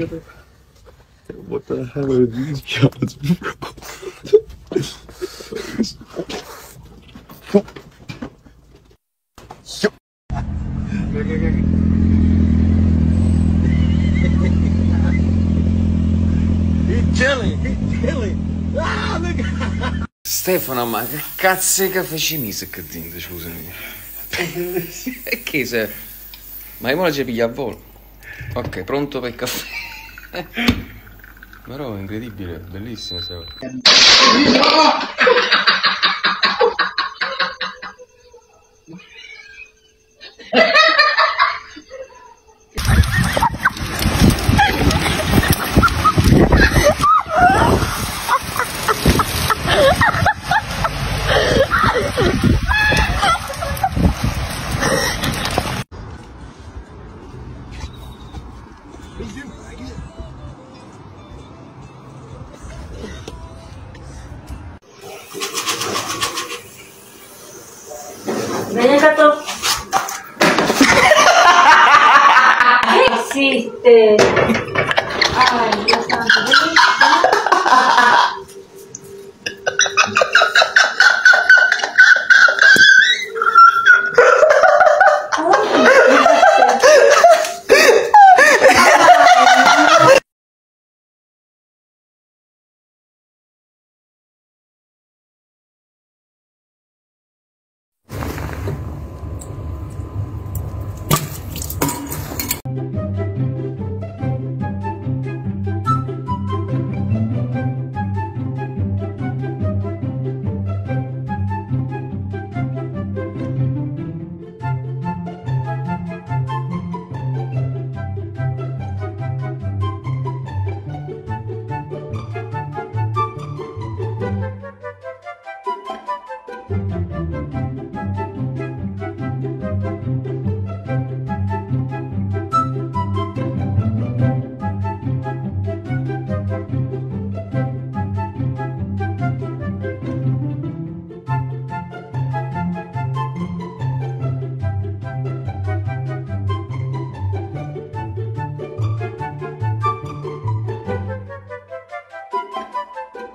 What the hell are these guys, bro? Stefano, ma che cazzo di caffè cinese che dite, scusami? E che se... Ma io me la ci piglia a volo. Ok, pronto per il caffè. Però è incredibile, bellissimo sta cosa. Benedetto. gato. Existe. Ay.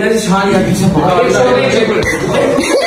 Yes, hi, I can support.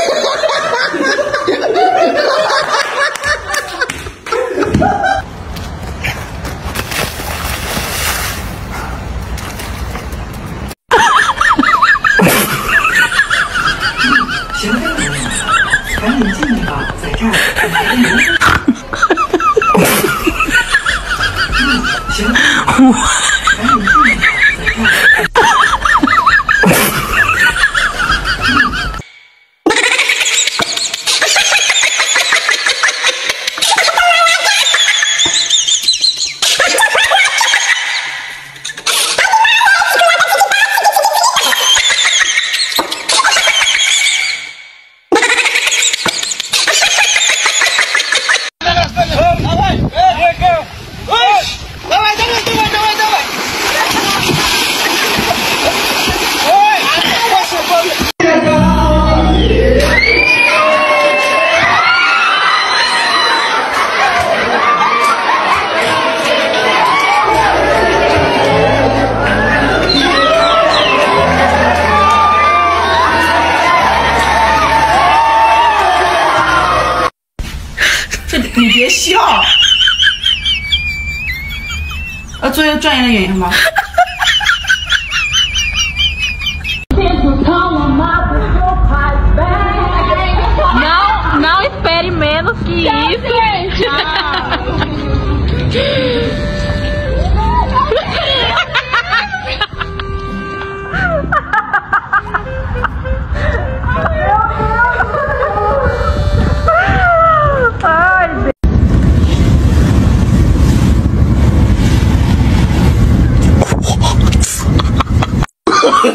别笑。呃，做一个专业的演员吧。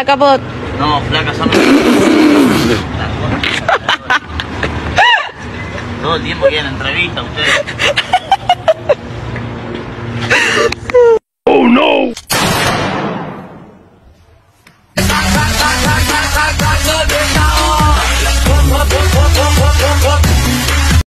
Acabou. No, flaca, son... Todo el tiempo quieren entrevista ustedes.